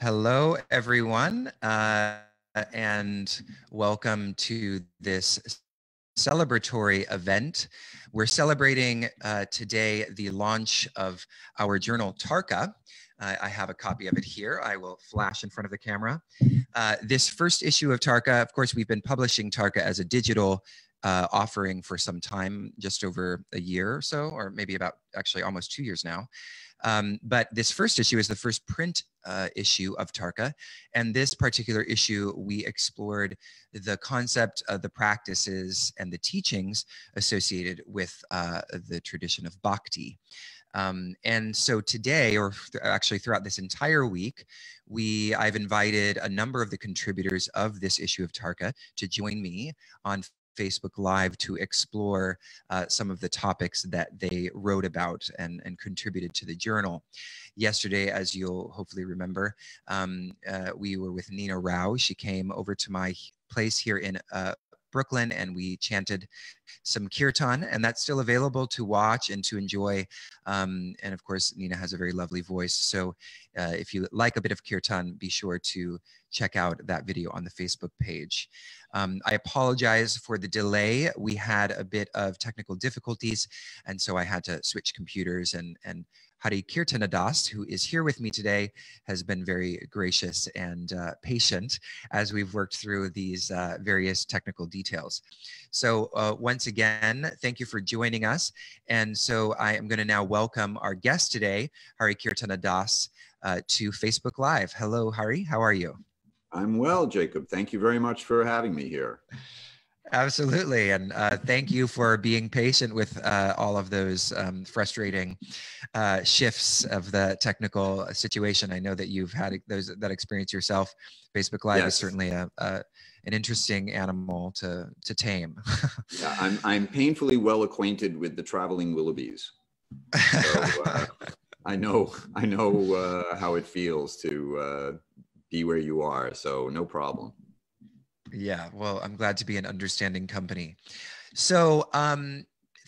Hello, everyone, uh, and welcome to this celebratory event. We're celebrating uh, today the launch of our journal Tarka. Uh, I have a copy of it here. I will flash in front of the camera. Uh, this first issue of Tarka, of course, we've been publishing Tarka as a digital uh, offering for some time, just over a year or so, or maybe about actually almost two years now. Um, but this first issue is the first print uh, issue of Tarka. And this particular issue, we explored the concept of the practices and the teachings associated with uh, the tradition of bhakti. Um, and so today, or th- actually throughout this entire week, we I've invited a number of the contributors of this issue of Tarka to join me on Facebook Live to explore uh, some of the topics that they wrote about and, and contributed to the journal. Yesterday, as you'll hopefully remember, um, uh, we were with Nina Rao. She came over to my place here in uh, Brooklyn and we chanted some kirtan, and that's still available to watch and to enjoy. Um, and of course, Nina has a very lovely voice. So uh, if you like a bit of kirtan, be sure to check out that video on the Facebook page. Um, I apologize for the delay. We had a bit of technical difficulties, and so I had to switch computers and, and Hari-kirtana das, who is here with me today, has been very gracious and uh, patient as we've worked through these uh, various technical details. So uh, once again, thank you for joining us. And so I am going to now welcome our guest today, Hari-kirtana das, uh, to Facebook Live. Hello, Hari. How are you? I'm well, Jacob. Thank you very much for having me here. Absolutely. And uh, thank you for being patient with uh, all of those um, frustrating uh, shifts of the technical situation. I know that you've had those that experience yourself. Facebook Live yes. is certainly a, a, an interesting animal to, to tame. yeah, I'm, I'm painfully well acquainted with the traveling willoughbys. So, uh, I know, I know uh, how it feels to uh, be where you are. So no problem. Yeah, well, I'm glad to be an understanding company. So, um,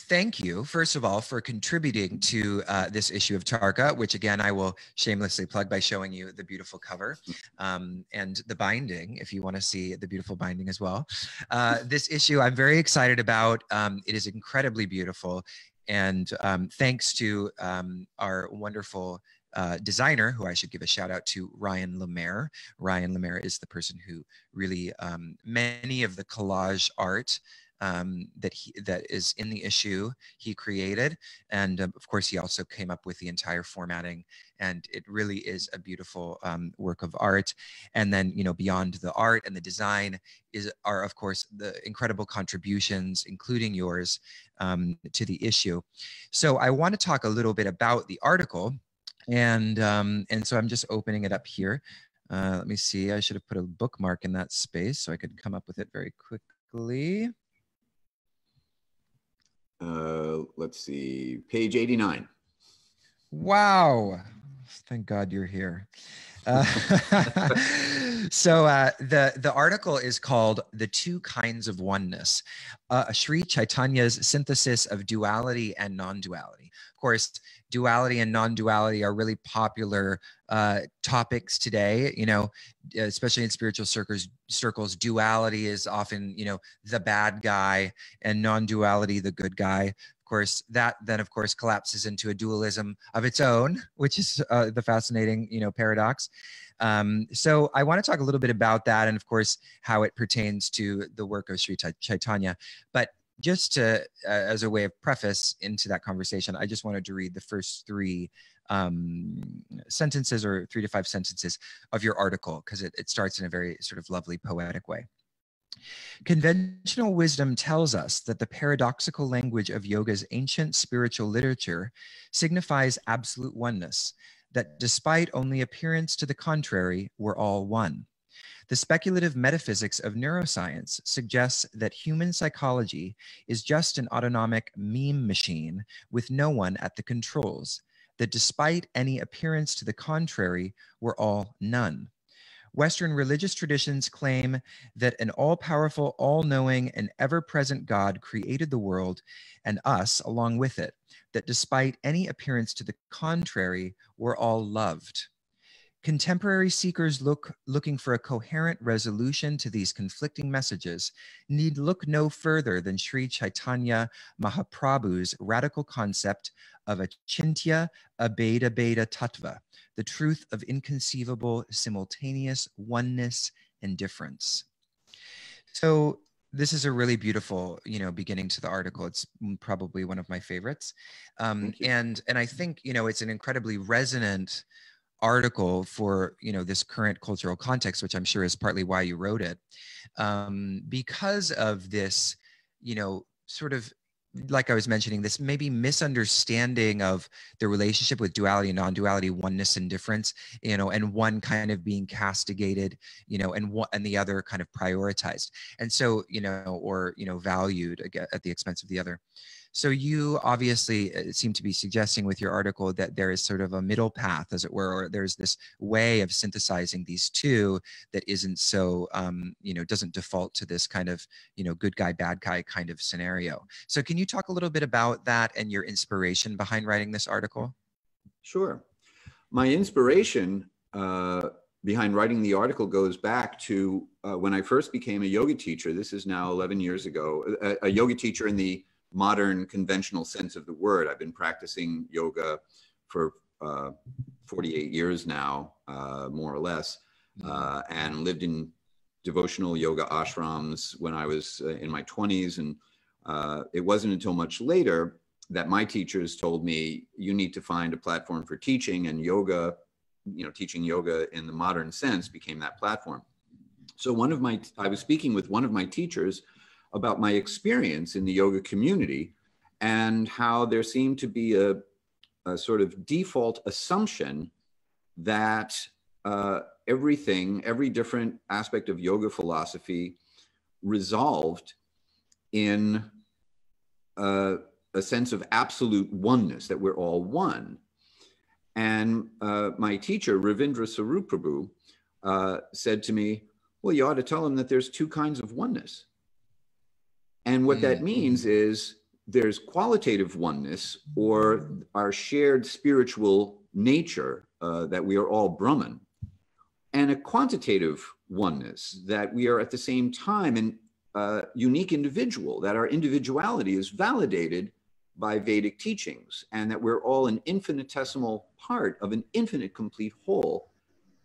thank you, first of all, for contributing to uh, this issue of Tarka, which again, I will shamelessly plug by showing you the beautiful cover um, and the binding, if you want to see the beautiful binding as well. Uh, this issue I'm very excited about. Um, it is incredibly beautiful. And um, thanks to um, our wonderful uh, designer, who I should give a shout out to, Ryan Lemaire. Ryan Lemaire is the person who really um, many of the collage art um, that he that is in the issue he created, and um, of course he also came up with the entire formatting. And it really is a beautiful um, work of art. And then you know beyond the art and the design is are of course the incredible contributions, including yours, um, to the issue. So I want to talk a little bit about the article and um, and so I'm just opening it up here. Uh, let me see. I should have put a bookmark in that space so I could come up with it very quickly. Uh, let's see, page 89. Wow. Thank God you're here. Uh, so uh, the the article is called "The Two Kinds of Oneness," uh, Sri Chaitanya's synthesis of duality and non-duality. Of course, duality and non-duality are really popular uh, topics today. You know, especially in spiritual circles, circles, duality is often you know the bad guy, and non-duality the good guy Of course, that then of course collapses into a dualism of its own, which is uh, the fascinating, you know, paradox. Um, so I want to talk a little bit about that, and of course how it pertains to the work of Sri Chaitanya. But just to, uh, as a way of preface into that conversation, I just wanted to read the first three um, sentences or three to five sentences of your article because it, it starts in a very sort of lovely poetic way. Conventional wisdom tells us that the paradoxical language of yoga's ancient spiritual literature signifies absolute oneness, that despite only appearance to the contrary, we're all one. The speculative metaphysics of neuroscience suggests that human psychology is just an autonomic meme machine with no one at the controls, that despite any appearance to the contrary, we're all none. Western religious traditions claim that an all powerful, all knowing, and ever present God created the world and us along with it, that despite any appearance to the contrary, we're all loved. Contemporary seekers look, looking for a coherent resolution to these conflicting messages need look no further than Sri Chaitanya Mahaprabhu's radical concept of achintya abheda bheda tattva, the truth of inconceivable simultaneous oneness and difference. So this is a really beautiful, you know, beginning to the article. It's probably one of my favorites, um, and and I think you know it's an incredibly resonant article for you know this current cultural context which i'm sure is partly why you wrote it um, because of this you know sort of like i was mentioning this maybe misunderstanding of the relationship with duality and non-duality oneness and difference you know and one kind of being castigated you know and one and the other kind of prioritized. And so you know or you know valued at the expense of the other so you obviously uh, seem to be suggesting with your article that there is sort of a middle path, as it were, or there's this way of synthesizing these two that isn't so, um, you know, doesn't default to this kind of, you know, good guy, bad guy kind of scenario. So can you talk a little bit about that and your inspiration behind writing this article? Sure. My inspiration uh, behind writing the article goes back to uh, when I first became a yoga teacher. This is now 11 years ago, a, a yoga teacher in the modern conventional sense of the word. I've been practicing yoga for uh, 48 years now, uh, more or less, mm-hmm. uh, and lived in devotional yoga ashrams when I was uh, in my 20s. And uh, it wasn't until much later that my teachers told me, you need to find a platform for teaching, and yoga, you know, teaching yoga in the modern sense became that platform. So one of my, I was speaking with one of my teachers about my experience in the yoga community and how there seemed to be a, a sort of default assumption that uh, everything, every different aspect of yoga philosophy resolved in uh, a sense of absolute oneness, that we're all one. And uh, my teacher, Ravindra Svarupa Prabhu, uh, said to me, Well, you ought to tell him that there's two kinds of oneness. And what that mm-hmm. means is there's qualitative oneness or our shared spiritual nature uh, that we are all Brahman, and a quantitative oneness that we are at the same time an uh, unique individual, that our individuality is validated by Vedic teachings, and that we're all an infinitesimal part of an infinite complete whole.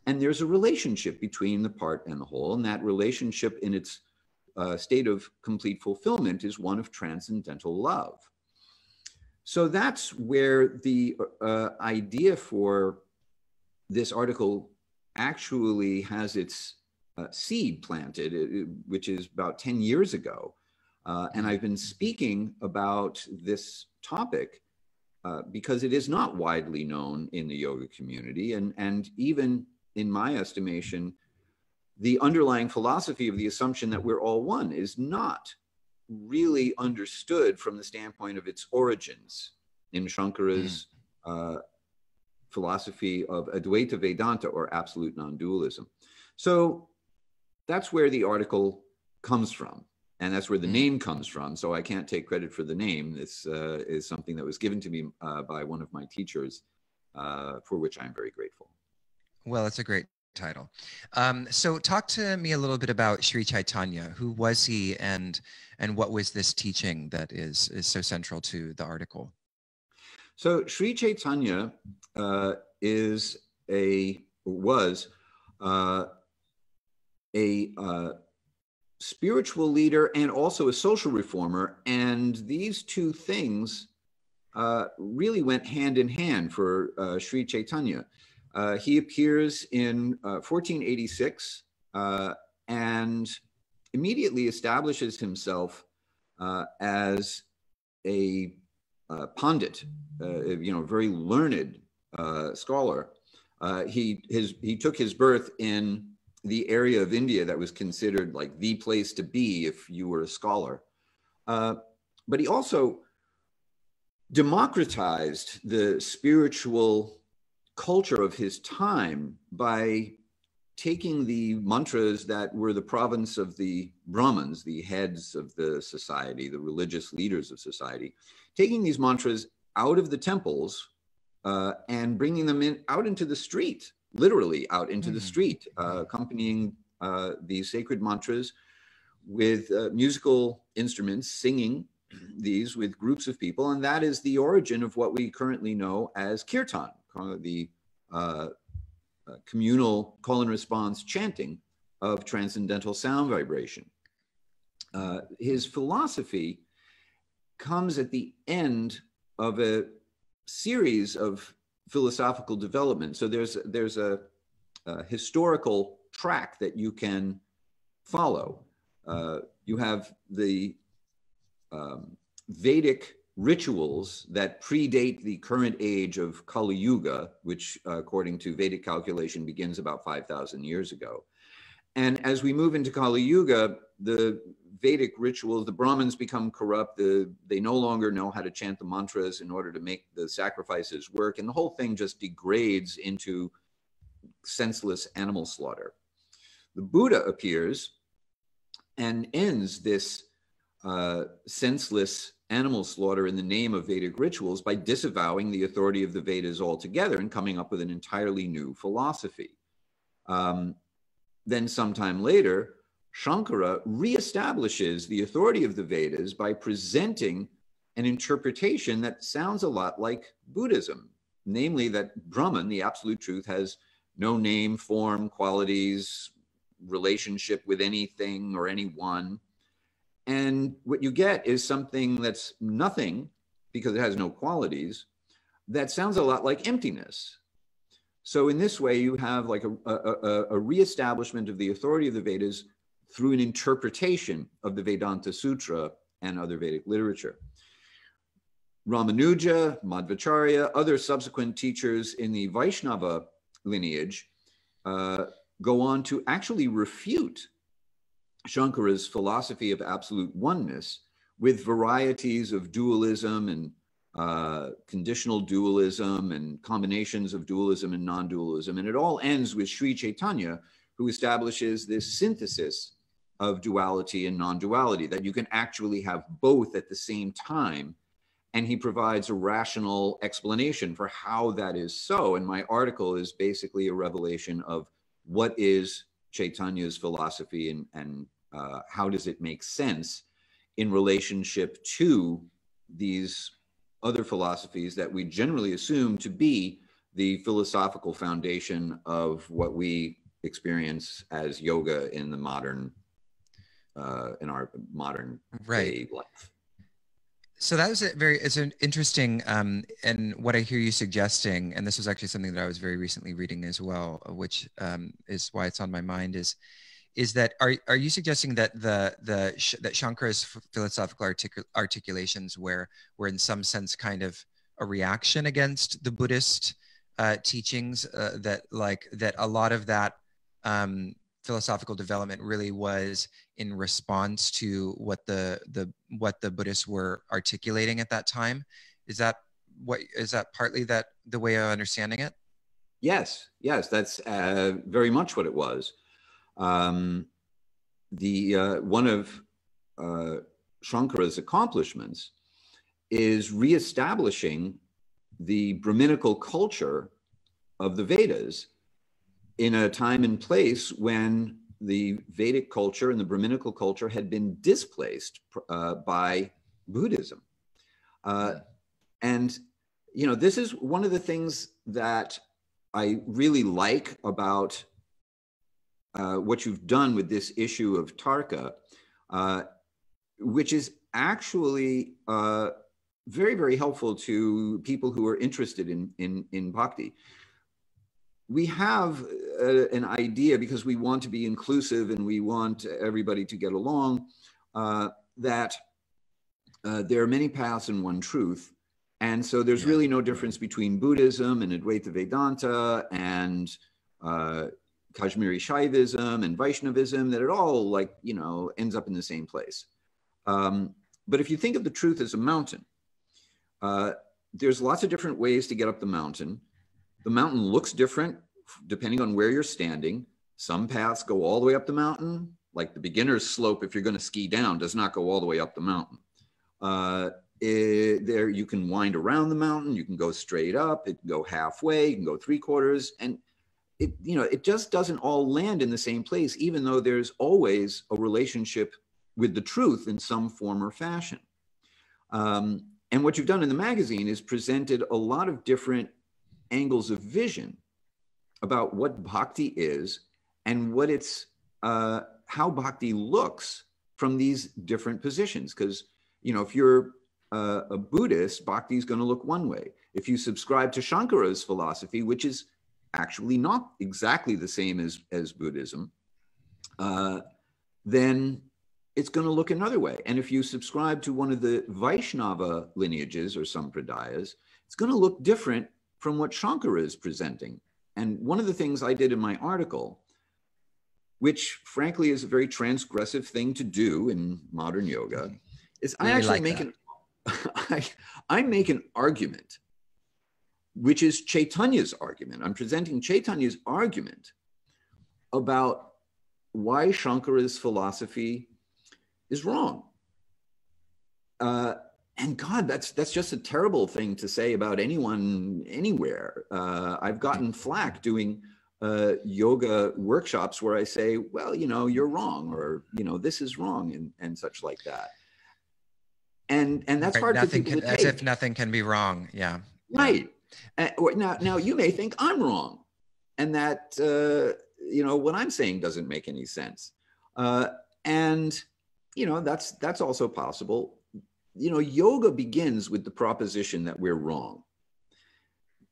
And there's a relationship between the part and the whole, and that relationship in its uh, state of complete fulfillment is one of transcendental love. So that's where the uh, idea for this article actually has its uh, seed planted, uh, which is about 10 years ago. Uh, and I've been speaking about this topic uh, because it is not widely known in the yoga community. And, and even in my estimation, the underlying philosophy of the assumption that we're all one is not really understood from the standpoint of its origins in Shankara's mm. uh, philosophy of Advaita Vedanta or absolute non dualism. So that's where the article comes from. And that's where the mm. name comes from. So I can't take credit for the name. This uh, is something that was given to me uh, by one of my teachers, uh, for which I'm very grateful. Well, it's a great title. Um, so talk to me a little bit about Sri Chaitanya. Who was he and and what was this teaching that is is so central to the article? So Sri Chaitanya uh, is a was uh, a uh, spiritual leader and also a social reformer, and these two things uh, really went hand in hand for uh, Sri Chaitanya. Uh, he appears in uh, 1486 uh, and immediately establishes himself uh, as a uh, pandit, you know, very learned scholar. he, his, he took his birth in the area of India that was considered like the place to be if you were a scholar. but he also democratized the spiritual culture of his time by taking the mantras that were the province of the Brahmins, the heads of the society, the religious leaders of society, taking these mantras out of the temples uh, and bringing them in out into the street, literally out into mm-hmm. the street, uh, accompanying uh, these sacred mantras with uh, musical instruments, singing these with groups of people. And that is the origin of what we currently know as kirtan, the uh, uh, communal call and response chanting of transcendental sound vibration. Uh, his philosophy comes at the end of a series of philosophical development. So there's there's a, a historical track that you can follow. Uh, you have the um, Vedic rituals that predate the current age of Kali Yuga, which, uh, according to Vedic calculation, begins about 5,000 years ago. And as we move into Kali Yuga, the Vedic rituals, the Brahmins become corrupt. The, they no longer know how to chant the mantras in order to make the sacrifices work. And the whole thing just degrades into senseless animal slaughter. The Buddha appears and ends this uh, senseless animal slaughter in the name of Vedic rituals by disavowing the authority of the Vedas altogether and coming up with an entirely new philosophy. Um, then, sometime later, Shankara reestablishes the authority of the Vedas by presenting an interpretation that sounds a lot like Buddhism, namely that Brahman, the absolute truth, has no name, form, qualities, relationship with anything or anyone. And what you get is something that's nothing because it has no qualities that sounds a lot like emptiness. So in this way, you have like a, a, a reestablishment of the authority of the Vedas through an interpretation of the Vedanta Sutra and other Vedic literature. Ramanuja, Madhvacharya, other subsequent teachers in the Vaishnava lineage uh, go on to actually refute Shankara's philosophy of absolute oneness with varieties of dualism and uh, conditional dualism and combinations of dualism and non dualism. And it all ends with Sri Chaitanya, who establishes this synthesis of duality and non duality, that you can actually have both at the same time. And he provides a rational explanation for how that is so. And my article is basically a revelation of what is Chaitanya's philosophy and, and uh, how does it make sense in relationship to these other philosophies that we generally assume to be the philosophical foundation of what we experience as yoga in the modern uh, in our modern right. life so that was a very it's an interesting um, and what i hear you suggesting and this was actually something that i was very recently reading as well which um, is why it's on my mind is is that are, are you suggesting that the the that shankara's philosophical articul- articulations were were in some sense kind of a reaction against the buddhist uh, teachings uh, that like that a lot of that um, philosophical development really was in response to what the the what the Buddhists were articulating at that time. Is that what is that partly that the way of understanding it? Yes, yes, that's uh, very much what it was. Um, the uh, one of uh, Shankara's accomplishments is reestablishing the Brahminical culture of the Vedas in a time and place when the Vedic culture and the Brahminical culture had been displaced uh, by Buddhism. Uh, and, you know, this is one of the things that I really like about uh, what you've done with this issue of Tarka, uh, which is actually uh, very, very helpful to people who are interested in, in, in bhakti we have uh, an idea because we want to be inclusive and we want everybody to get along uh, that uh, there are many paths and one truth. And so there's yeah. really no difference between Buddhism and Advaita Vedanta and uh, Kashmiri Shaivism and Vaishnavism, that it all like, you know, ends up in the same place. Um, but if you think of the truth as a mountain, uh, there's lots of different ways to get up the mountain. The mountain looks different depending on where you're standing. Some paths go all the way up the mountain, like the beginner's slope, if you're going to ski down, does not go all the way up the mountain. Uh, it, there, you can wind around the mountain, you can go straight up, it can go halfway, you can go three quarters, and it, you know, it just doesn't all land in the same place, even though there's always a relationship with the truth in some form or fashion. Um, and what you've done in the magazine is presented a lot of different angles of vision about what bhakti is and what it's uh, how bhakti looks from these different positions. Because you know, if you're uh, a Buddhist, bhakti is going to look one way. If you subscribe to Shankara's philosophy, which is actually not exactly the same as as Buddhism, uh, then it's going to look another way. And if you subscribe to one of the Vaishnava lineages or sampradayas, it's going to look different from what Shankara is presenting. And one of the things I did in my article, which frankly is a very transgressive thing to do in modern yoga, is I actually like make that. an I, I make an argument, which is Chaitanya's argument. I'm presenting Chaitanya's argument about why Shankara's philosophy is wrong. Uh, and God, that's that's just a terrible thing to say about anyone anywhere. Uh, I've gotten flack doing uh, yoga workshops where I say, well, you know, you're wrong, or you know, this is wrong, and and such like that. And and that's right, hard nothing for people can, to take. As if nothing can be wrong. Yeah. Right. Uh, now now you may think I'm wrong, and that uh, you know what I'm saying doesn't make any sense. Uh, and you know that's that's also possible you know yoga begins with the proposition that we're wrong.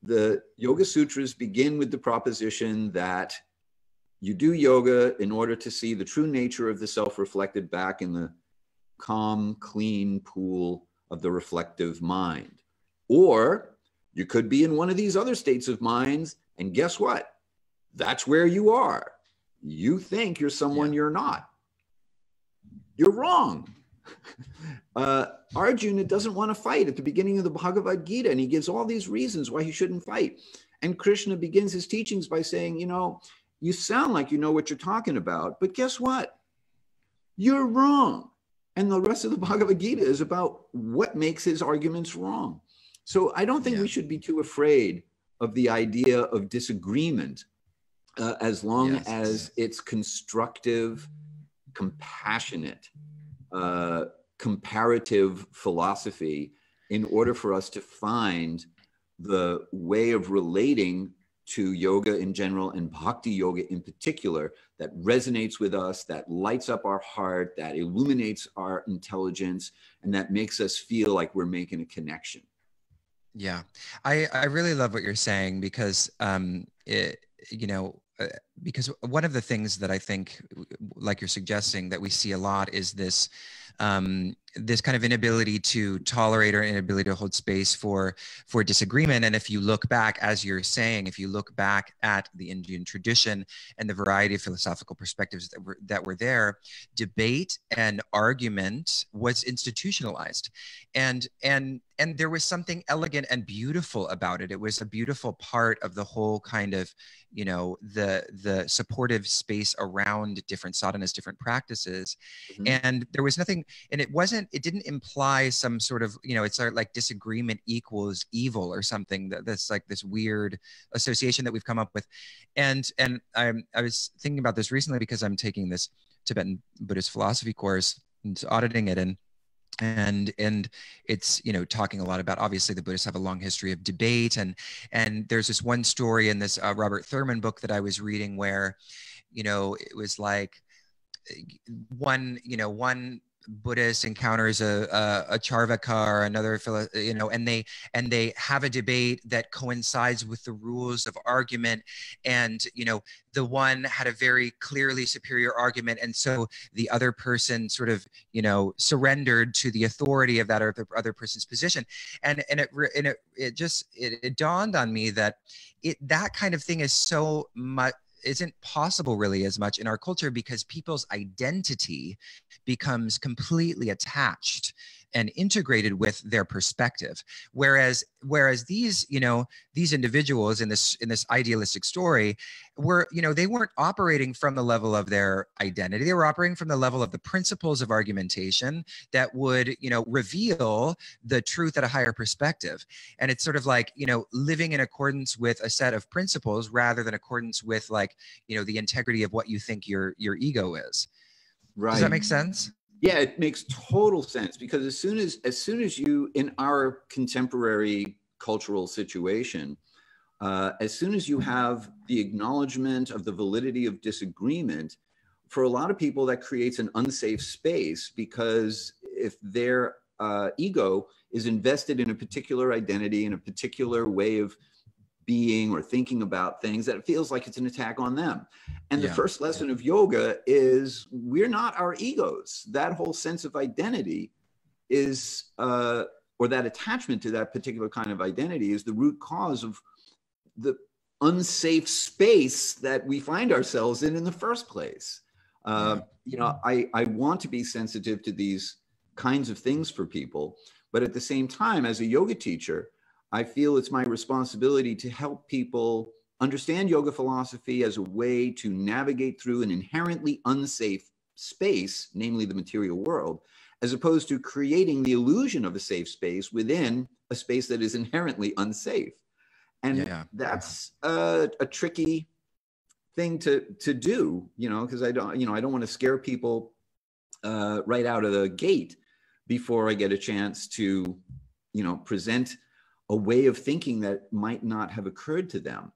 The yoga sutras begin with the proposition that you do yoga in order to see the true nature of the self reflected back in the calm clean pool of the reflective mind. Or you could be in one of these other states of minds and guess what? That's where you are. You think you're someone yeah. you're not. You're wrong. Uh, Arjuna doesn't want to fight at the beginning of the Bhagavad Gita, and he gives all these reasons why he shouldn't fight. And Krishna begins his teachings by saying, You know, you sound like you know what you're talking about, but guess what? You're wrong. And the rest of the Bhagavad Gita is about what makes his arguments wrong. So I don't think yeah. we should be too afraid of the idea of disagreement uh, as long yes. as it's constructive compassionate, uh, comparative philosophy in order for us to find the way of relating to yoga in general and bhakti yoga in particular that resonates with us, that lights up our heart, that illuminates our intelligence, and that makes us feel like we're making a connection. Yeah, I, I really love what you're saying because, um, it, you know, because one of the things that I think, like you're suggesting, that we see a lot is this um, this kind of inability to tolerate or inability to hold space for for disagreement. And if you look back, as you're saying, if you look back at the Indian tradition and the variety of philosophical perspectives that were that were there, debate and argument was institutionalized, and and and there was something elegant and beautiful about it. It was a beautiful part of the whole kind of you know the the supportive space around different sadhanas different practices mm-hmm. and there was nothing and it wasn't it didn't imply some sort of you know it's like disagreement equals evil or something that, that's like this weird association that we've come up with. And and i'm i was thinking about this recently because i'm taking this tibetan buddhist philosophy course and auditing it and and and it's you know talking a lot about obviously the buddhists have a long history of debate and and there's this one story in this uh, robert thurman book that i was reading where you know it was like one you know one Buddhist encounters a, a, a Charvaka or another, you know, and they and they have a debate that coincides with the rules of argument, and you know, the one had a very clearly superior argument, and so the other person sort of, you know, surrendered to the authority of that other, other person's position, and and it and it it just it, it dawned on me that it that kind of thing is so much isn't possible really as much in our culture because people's identity becomes completely attached and integrated with their perspective. Whereas whereas these you know these individuals in this in this idealistic story were you know they weren't operating from the level of their identity. They were operating from the level of the principles of argumentation that would you know reveal the truth at a higher perspective. And it's sort of like you know living in accordance with a set of principles rather than accordance with like you know the integrity of what you think your your ego is. Right. does that make sense Yeah, it makes total sense because as soon as as soon as you in our contemporary cultural situation, uh, as soon as you have the acknowledgement of the validity of disagreement, for a lot of people that creates an unsafe space because if their uh, ego is invested in a particular identity in a particular way of being or thinking about things that it feels like it's an attack on them. And Yeah. the first lesson of yoga is we're not our egos. That whole sense of identity is, uh, or that attachment to that particular kind of identity is the root cause of the unsafe space that we find ourselves in in the first place. Uh, You know, I, I want to be sensitive to these kinds of things for people, but at the same time, as a yoga teacher, I feel it's my responsibility to help people understand yoga philosophy as a way to navigate through an inherently unsafe space, namely the material world, as opposed to creating the illusion of a safe space within a space that is inherently unsafe. And Yeah. that's a, a tricky thing to to do, you know, because I don't, you know, I don't want to scare people uh, right out of the gate before I get a chance to, you know, present a way of thinking that might not have occurred to them.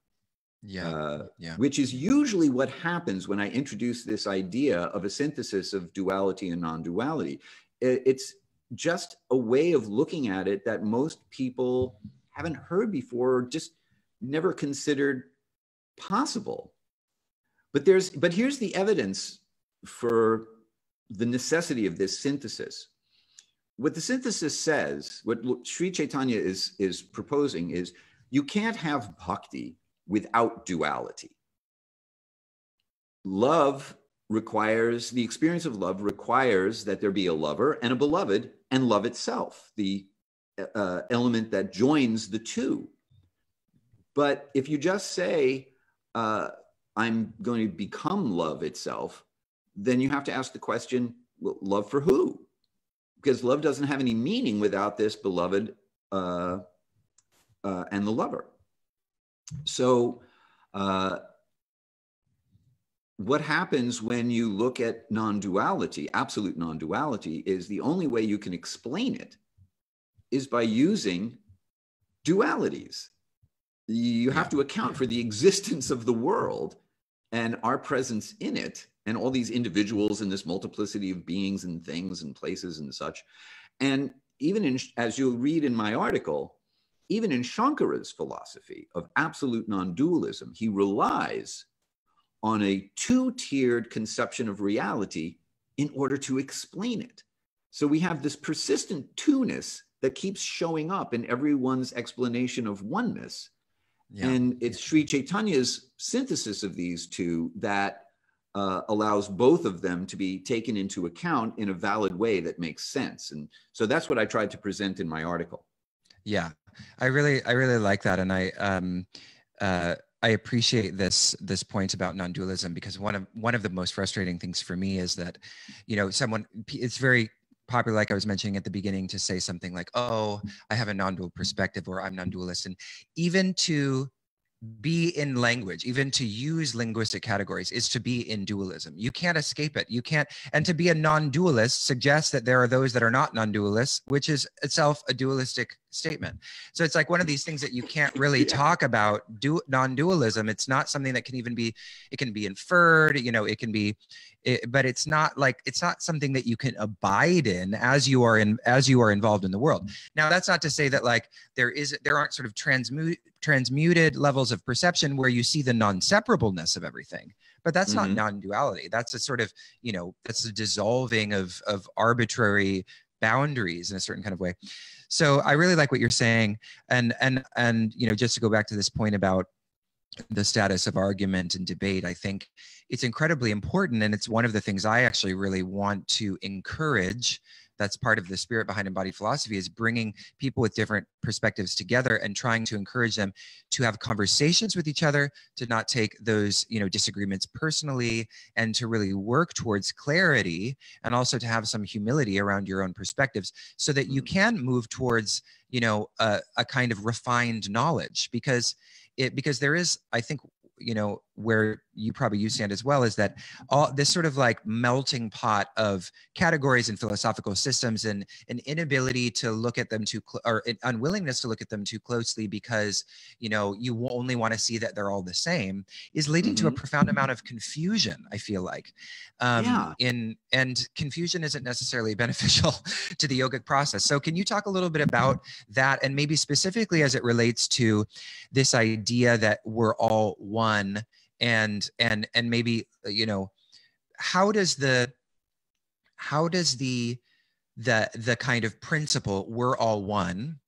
yeah Uh, yeah. Which is usually what happens when I introduce this idea of a synthesis of duality and non duality. It's just a way of looking at it that most people haven't heard before or just never considered possible. But there's but here's the evidence for the necessity of this synthesis. What the synthesis says, what Sri Chaitanya is, is proposing is you can't have bhakti without duality. Love requires, the experience of love requires that there be a lover and a beloved and love itself, the uh, element that joins the two. But if you just say, uh, I'm going to become love itself, then you have to ask the question, well, love for who? Because love doesn't have any meaning without this beloved uh, uh, and the lover. So, uh, what happens when you look at non duality, absolute non duality, is the only way you can explain it is by using dualities. You have to account for the existence of the world and our presence in it, and all these individuals and this multiplicity of beings and things and places and such. And even in, as you'll read in my article, even in Shankara's philosophy of absolute non dualism, he relies on a two tiered conception of reality in order to explain it. So we have this persistent two-ness that keeps showing up in everyone's explanation of oneness. Yeah. And it's Sri Chaitanya's synthesis of these two that uh, allows both of them to be taken into account in a valid way that makes sense. And so that's what I tried to present in my article. yeah i really i really like that and i um uh i appreciate this this point about non-dualism because one of one of the most frustrating things for me is that you know someone it's very popular like i was mentioning at the beginning to say something like oh i have a non-dual perspective or i'm non-dualist and even to be in language, even to use linguistic categories, is to be in dualism. You can't escape it. You can't. And to be a non dualist suggests that there are those that are not non dualists, which is itself a dualistic statement. So it's like one of these things that you can't really Yeah. talk about do non dualism. It's not something that can even be, it can be inferred, you know, it can be, it, but it's not like, it's not something that you can abide in as you are in, as you are involved in the world. Now, that's not to say that like there is, there aren't sort of transmute, transmuted levels of perception where you see the non-separableness of everything but that's not Mhm. non-duality that's a sort of you know that's a dissolving of of arbitrary boundaries in a certain kind of way. So i really like what you're saying. And and and you know just to go back to this point about the status of argument and debate i think it's incredibly important. And it's one of the things i actually really want to encourage that's part of the spirit behind embodied philosophy is bringing people with different perspectives together and trying to encourage them to have conversations with each other to not take those you know disagreements personally and to really work towards clarity and also to have some humility around your own perspectives so that you mm-hmm. can move towards you know a, a kind of refined knowledge because it because there is i think you know where you probably you stand as well is that all this sort of like melting pot of categories and philosophical systems and an inability to look at them too cl- or an unwillingness to look at them too closely because you know you only want to see that they're all the same is leading mm-hmm. to a mm-hmm. profound amount of confusion i feel like um yeah. in and confusion isn't necessarily beneficial to the yogic process so can you talk a little bit about that and maybe specifically as it relates to this idea that we're all one and and and maybe uh, you know how does the how does the the the kind of principle we're all one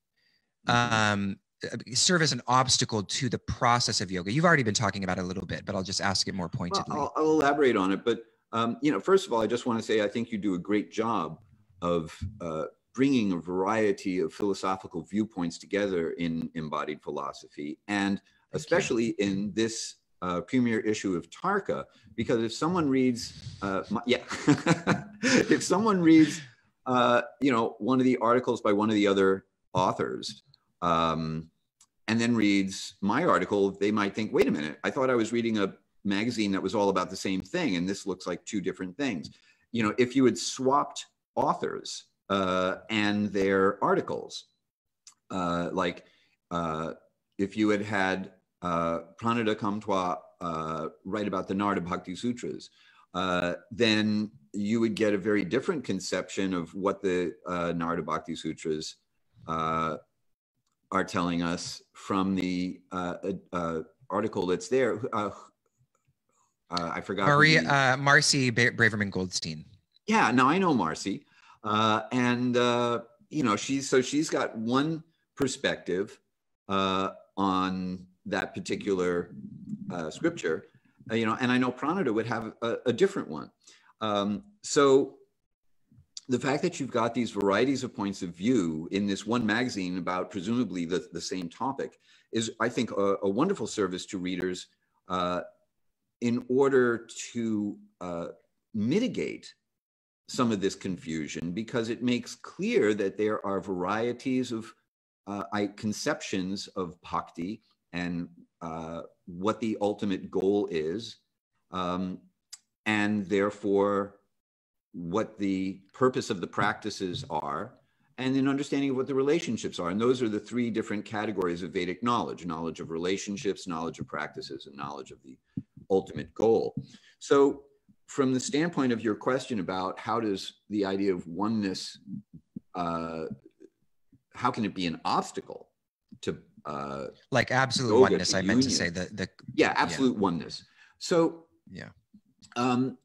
mm-hmm. um uh, serve as an obstacle to the process of yoga? You've already been talking about it a little bit but i'll just ask it more pointedly well, I'll, I'll, elaborate on it but um, you know first of all i just want to say i think you do a great job of uh, bringing a variety of philosophical viewpoints together in embodied philosophy and especially in this uh, premier issue of Tarka because if someone reads, uh, my, yeah, if someone reads, uh, you know, one of the articles by one of the other authors, um, and then reads my article, they might think, wait a minute, I thought I was reading a magazine that was all about the same thing, and this looks like two different things. You know, if you had swapped authors uh, and their articles, uh, like uh, if you had had uh, Pranada Comtois uh, write about the Narada Bhakti Sutras, uh, then you would get a very different conception of what the uh, Narada Bhakti Sutras uh, are telling us from the uh, uh, article that's there. Uh, uh, I forgot. Marie, uh, Marcy Braverman Goldstein. Yeah, now I know Marcy, uh, and uh, you know she's so she's got one perspective uh, on that particular uh, scripture, uh, you know, and I know Pranada would have a, a different one. Um, so the fact that you've got these varieties of points of view in this one magazine about presumably the, the same topic is, I think, a, a wonderful service to readers uh, in order to uh, mitigate some of this confusion because it makes clear that there are varieties of uh, conceptions of bhakti and uh, what the ultimate goal is, um, and therefore what the purpose of the practices are, and an understanding of what the relationships are. And those are the three different categories of Vedic knowledge knowledge of relationships, knowledge of practices, and knowledge of the ultimate goal. So, from the standpoint of your question about how does the idea of oneness, uh, how can it be an obstacle to uh, like absolute oneness. I meant to say the the yeah, absolute yeah. oneness. So yeah. Um,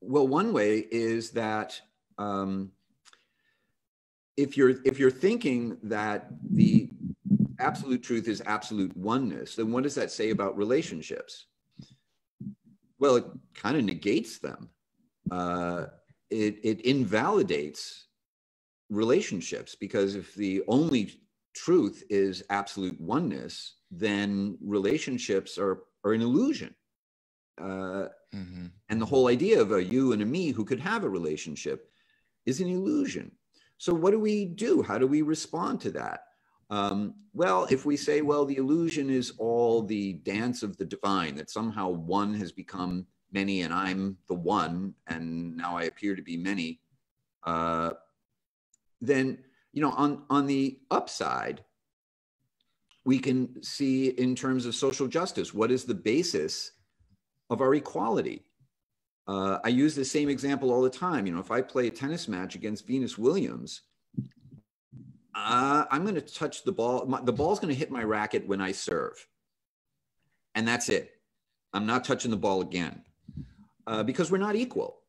well, one way is that um, if you're if you're thinking that the absolute truth is absolute oneness, then what does that say about relationships? Well, it kind of negates them. Uh, it, it invalidates relationships because if the only truth is absolute oneness, then relationships are, are an illusion. Uh, mm-hmm. And the whole idea of a you and a me who could have a relationship is an illusion. So, what do we do? How do we respond to that? Um, well, if we say, well, the illusion is all the dance of the divine, that somehow one has become many and I'm the one, and now I appear to be many, uh, then you know, on, on the upside, we can see in terms of social justice, what is the basis of our equality? Uh, I use the same example all the time. You know, if I play a tennis match against Venus Williams, uh, I'm going to touch the ball. My, the ball's going to hit my racket when I serve. And that's it. I'm not touching the ball again uh, because we're not equal.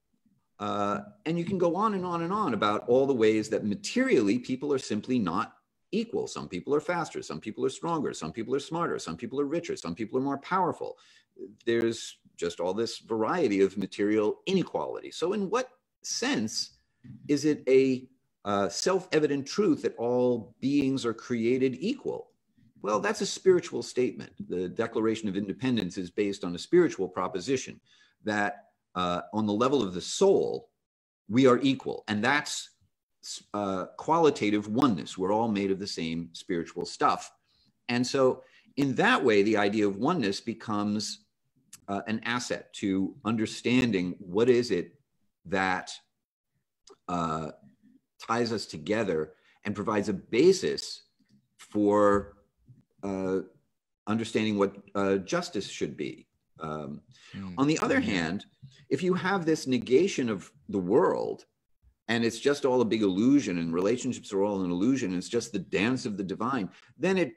Uh, and you can go on and on and on about all the ways that materially people are simply not equal. Some people are faster, some people are stronger, some people are smarter, some people are richer, some people are more powerful. There's just all this variety of material inequality. So, in what sense is it a uh, self-evident truth that all beings are created equal? Well, that's a spiritual statement. The Declaration of Independence is based on a spiritual proposition that uh, on the level of the soul, we are equal. And that's uh, qualitative oneness. We're all made of the same spiritual stuff. And so, in that way, the idea of oneness becomes uh, an asset to understanding what is it that uh, ties us together and provides a basis for uh, understanding what uh, justice should be. Um, mm. On the other hand, if you have this negation of the world and it's just all a big illusion and relationships are all an illusion and it's just the dance of the divine, then it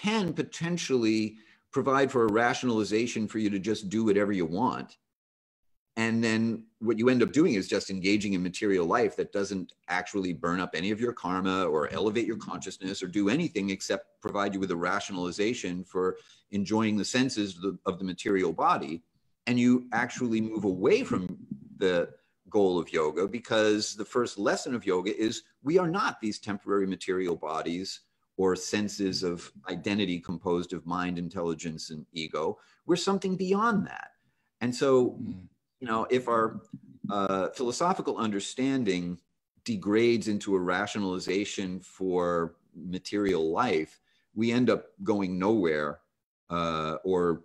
can potentially provide for a rationalization for you to just do whatever you want and then what you end up doing is just engaging in material life that doesn't actually burn up any of your karma or elevate your consciousness or do anything except provide you with a rationalization for enjoying the senses of the, of the material body. And you actually move away from the goal of yoga because the first lesson of yoga is we are not these temporary material bodies or senses of identity composed of mind intelligence and ego. We're something beyond that. And so mm you know, if our uh, philosophical understanding degrades into a rationalization for material life, we end up going nowhere, uh, or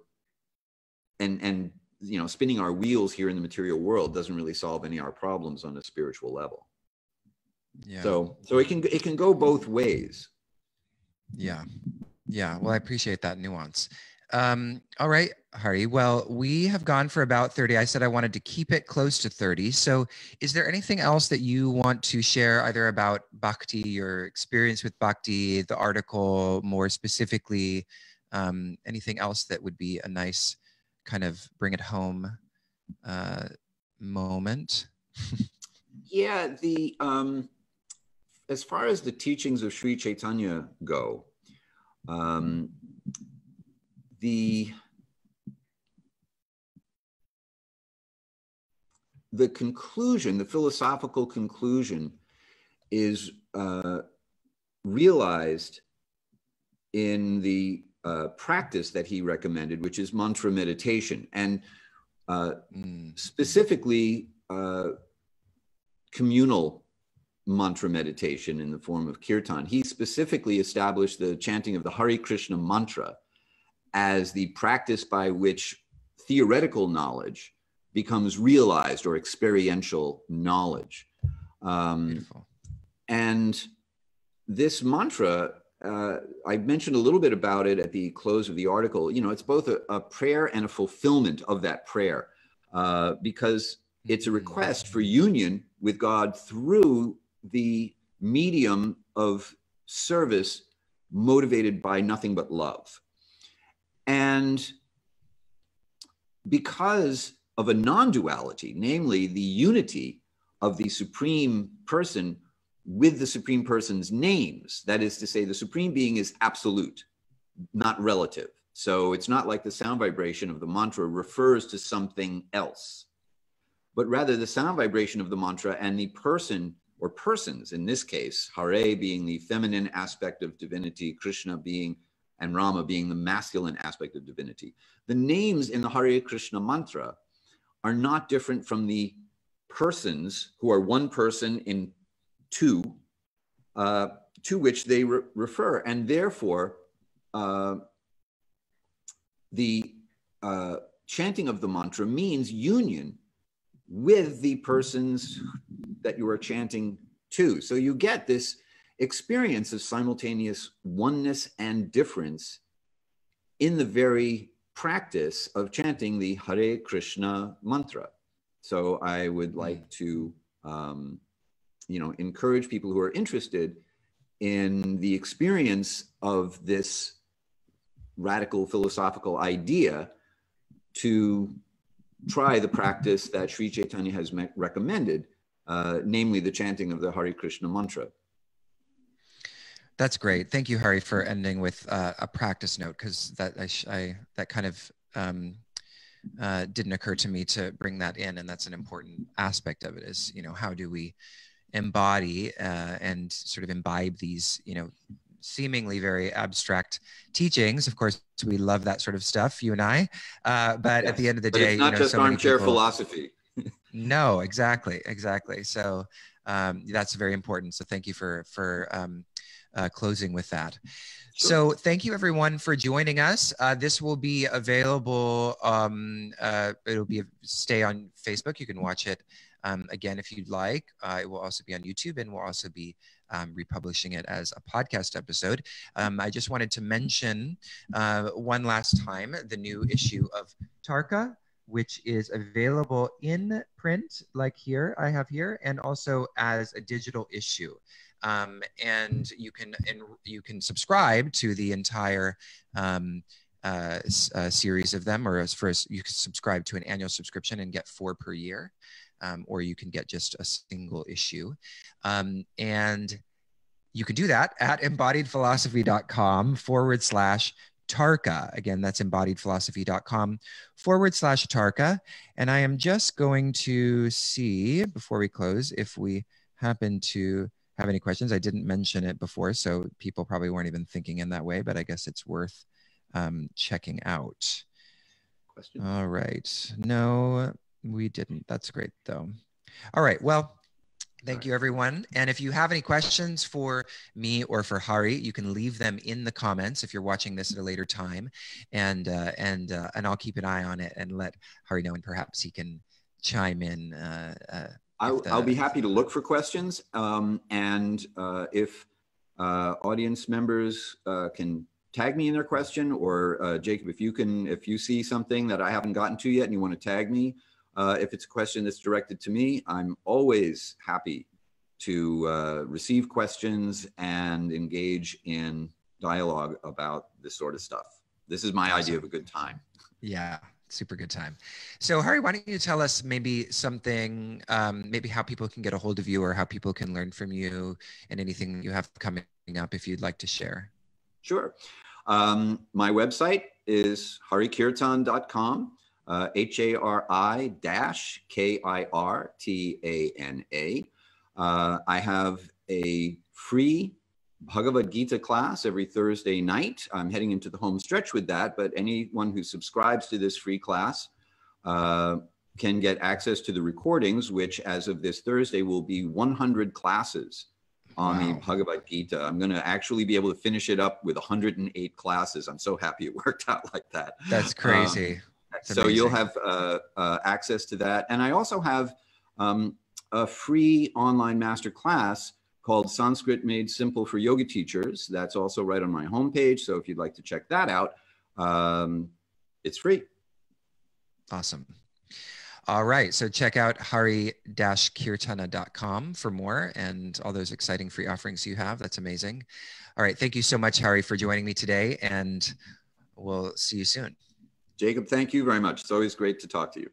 and and you know, spinning our wheels here in the material world doesn't really solve any of our problems on a spiritual level. Yeah. So so it can it can go both ways. Yeah. Yeah. Well, I appreciate that nuance. Um, all right, Hari. Well, we have gone for about 30. I said I wanted to keep it close to 30. So, is there anything else that you want to share, either about Bhakti, your experience with Bhakti, the article, more specifically, um, anything else that would be a nice kind of bring it home uh, moment? yeah, the um, as far as the teachings of Sri Chaitanya go, um, the the conclusion, the philosophical conclusion, is uh, realized in the uh, practice that he recommended, which is mantra meditation, and uh, mm. specifically uh, communal mantra meditation in the form of kirtan. He specifically established the chanting of the Hare Krishna mantra as the practice by which theoretical knowledge becomes realized or experiential knowledge. Um, and this mantra, uh, I mentioned a little bit about it at the close of the article. You know, it's both a, a prayer and a fulfillment of that prayer uh, because it's a request for union with God through the medium of service motivated by nothing but love. And because of a non duality, namely the unity of the Supreme Person with the Supreme Person's names, that is to say, the Supreme Being is absolute, not relative. So it's not like the sound vibration of the mantra refers to something else, but rather the sound vibration of the mantra and the person or persons, in this case, Hare being the feminine aspect of divinity, Krishna being and Rama being the masculine aspect of divinity. The names in the Hare Krishna mantra are not different from the persons who are one person in two, uh, to which they re- refer. And therefore, uh, the uh, chanting of the mantra means union with the persons that you are chanting to. So you get this experience of simultaneous oneness and difference in the very practice of chanting the Hare Krishna mantra. So I would hmm. like to, um, you know, encourage people who are interested in the experience of this radical philosophical idea to try the practice that Sri Chaitanya has recommended, uh, namely the chanting of the Hare Krishna mantra. That's great. Thank you, Hari, for ending with uh, a practice note because that I, I, that kind of um, uh, didn't occur to me to bring that in, and that's an important aspect of it. Is you know how do we embody uh, and sort of imbibe these you know seemingly very abstract teachings. Of course, we love that sort of stuff, you and I. Uh, but yes, at the end of the day, it's not you know, just so armchair people, philosophy. no, exactly, exactly. So um, that's very important. So thank you for for um, uh, closing with that. Sure. So thank you everyone for joining us. Uh, this will be available. Um, uh, it'll be stay on Facebook. You can watch it um, again if you'd like. Uh, it will also be on YouTube and we'll also be um, republishing it as a podcast episode. Um, I just wanted to mention uh, one last time the new issue of Tarka, which is available in print, like here, I have here, and also as a digital issue. Um, and you can and you can subscribe to the entire um, uh, uh, series of them, or as first you can subscribe to an annual subscription and get four per year um, or you can get just a single issue. Um, and you can do that at embodiedphilosophy.com forward slash Tarka. Again, that's embodiedphilosophy.com forward slash Tarka. And I am just going to see before we close if we happen to have any questions. I didn't mention it before, so people probably weren't even thinking in that way, but I guess it's worth um, checking out. Question. All right. No, we didn't. That's great, though. All right. Well, Thank you, everyone. And if you have any questions for me or for Hari, you can leave them in the comments if you're watching this at a later time, and uh, and uh, and I'll keep an eye on it and let Hari know, and perhaps he can chime in. Uh, uh I'll. I'll, be happy to look for questions, um, and uh, if uh, audience members can tag me in their question, or Jacob, if you can, if you see something that I haven't gotten to yet and you want to tag me, uh, if it's a question that's directed to me, I'm always happy to uh, receive questions and engage in dialogue about this sort of stuff. This is my awesome. idea of a good time. Yeah, super good time. So, Hari, why don't you tell us maybe something, um, maybe how people can get a hold of you or how people can learn from you and anything you have coming up if you'd like to share? Sure. Um, my website is hari-kirtana.com uh, H A R I dash K I R T A N A. Uh, I have a free Bhagavad Gita class every Thursday night. I'm heading into the home stretch with that, but anyone who subscribes to this free class uh, can get access to the recordings, which as of this Thursday will be 100 classes on wow. the Bhagavad Gita. I'm going to actually be able to finish it up with 108 classes. I'm so happy it worked out like that. That's crazy. Um, so you'll have uh, uh, access to that. And I also have um, a free online master class called Sanskrit Made Simple for Yoga Teachers. That's also right on my homepage. So if you'd like to check that out, um, it's free. Awesome. All right. So check out hari-kirtana.com for more and all those exciting free offerings you have. That's amazing. All right. Thank you so much, Hari, for joining me today. And we'll see you soon. Jacob, thank you very much. It's always great to talk to you.